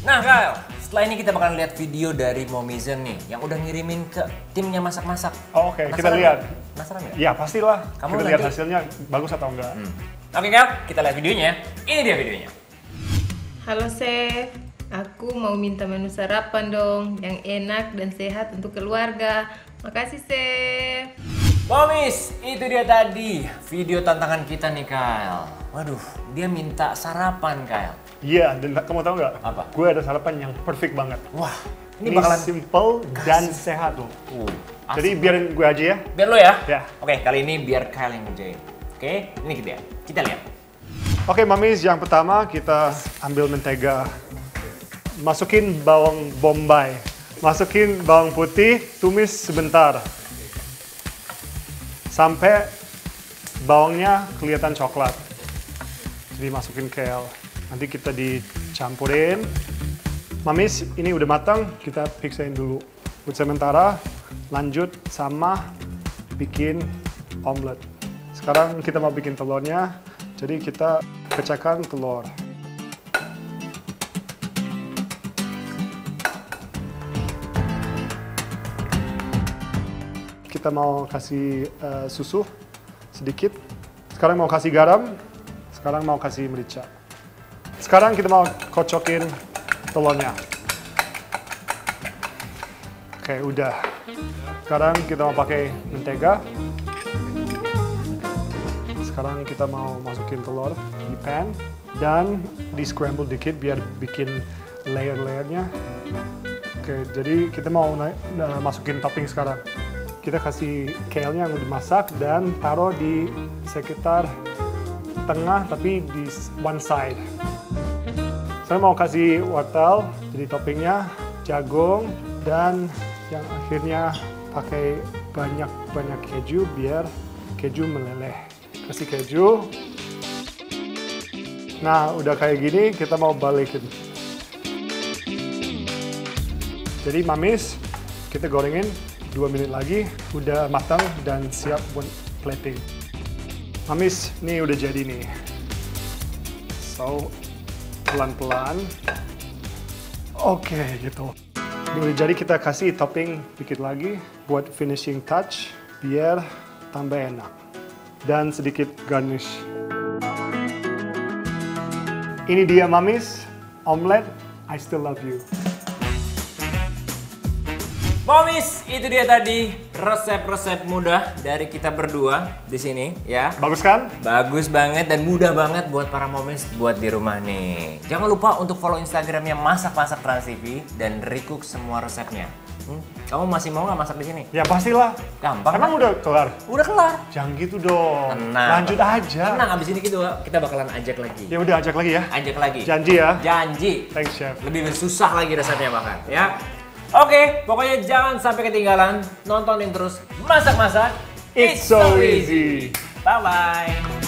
Nah, Kyle, setelah ini kita bakalan lihat video dari Momizen nih yang udah ngirimin ke timnya masak-masak. Oh, Oke, kita Penasaran lihat. Penasaran ya? Ya pastilah. Kamu kita lihat hasilnya bagus atau enggak. Hmm. Oke, Kyle, kita lihat videonya. Ini dia videonya. Halo Chef, aku mau minta menu sarapan dong yang enak dan sehat untuk keluarga. Makasih Chef. Momis, itu dia tadi video tantangan kita nih, Kyle. Waduh, dia minta sarapan, Kyle. Iya, dan kamu tahu nggak? Apa? Gue ada sarapan yang perfect banget. Wah, ini, Ini, bakalan... simple dan sehat loh. Uh, Jadi biarin gue aja ya. Biar lo ya? Ya. Oke, kali ini biar Kyle yang ngerjain. Oke, ini kita Kita lihat. Oke, mamis, yang pertama kita ambil mentega. Masukin bawang bombay. Masukin bawang putih, tumis sebentar. Sampai bawangnya kelihatan coklat. Jadi masukin kale. Nanti kita dicampurin. Mamis, ini udah matang, kita piksain dulu. Buat sementara, lanjut sama bikin omelet. Sekarang kita mau bikin telurnya, jadi kita pecahkan telur. Kita mau kasih eh, susu sedikit. Sekarang mau kasih garam. Sekarang mau kasih merica. Sekarang kita mau kocokin telurnya. Oke, udah. Sekarang kita mau pakai mentega. Sekarang kita mau masukin telur di pan dan di scramble dikit biar bikin layer-layernya. Oke, jadi kita mau nah, masukin topping sekarang. Kita kasih kale-nya yang udah masak dan taruh di sekitar tengah tapi di one side. Saya mau kasih wortel jadi toppingnya, jagung dan yang akhirnya pakai banyak-banyak keju biar keju meleleh. Kasih keju. Nah, udah kayak gini kita mau balikin. Jadi mamis kita gorengin 2 menit lagi udah matang dan siap buat plating. Mamis, ini udah jadi nih. So, pelan-pelan. Oke, gitu. Ini udah jadi kita kasih topping dikit lagi buat finishing touch biar tambah enak. Dan sedikit garnish. Ini dia mamis, omelet, I still love you. Momis, itu dia tadi resep-resep mudah dari kita berdua di sini ya. Bagus kan? Bagus banget dan mudah banget buat para momis buat di rumah nih. Jangan lupa untuk follow Instagramnya Masak-Masak Trans TV dan recook semua resepnya. Hmm? Kamu masih mau nggak masak di sini? Ya pastilah. Gampang. Emang udah kelar? Udah kelar. Jangan gitu dong. Tenang. Lanjut aja. Tenang, abis ini kita kita bakalan ajak lagi. Ya udah ajak lagi ya. Ajak lagi. Janji ya. Janji. Thanks chef. Lebih susah lagi resepnya bahkan ya. Oke, pokoknya jangan sampai ketinggalan. Nontonin terus masak-masak. It's so easy. Bye bye.